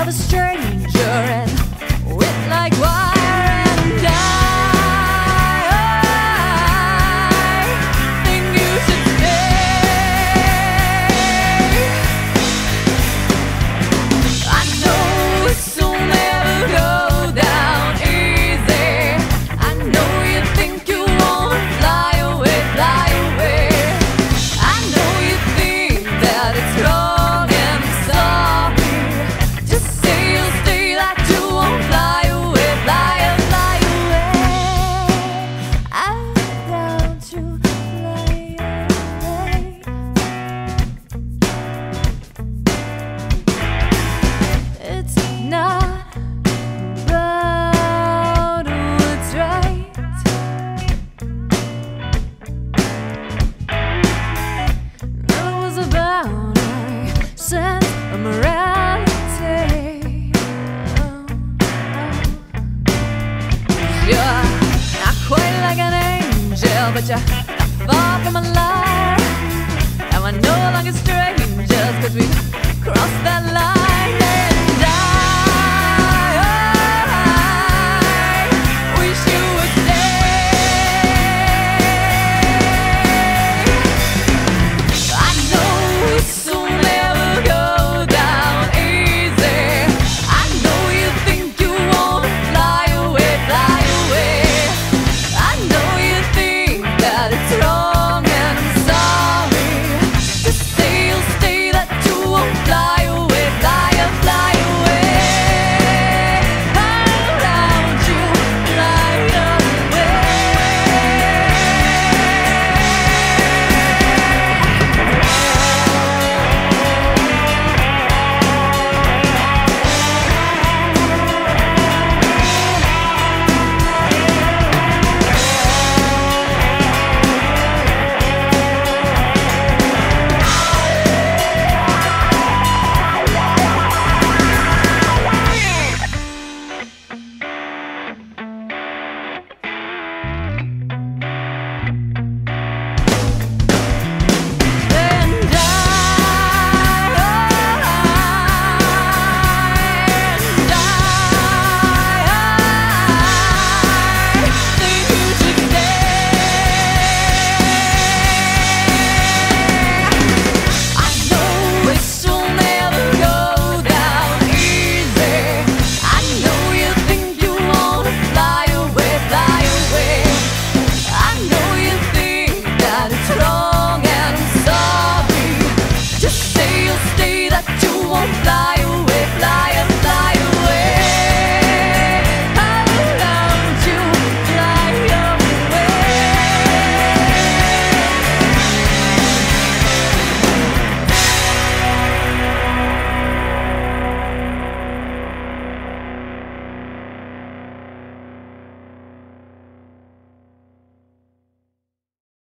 of a string. but you're far from a liar. Now I'm no longer strange cause we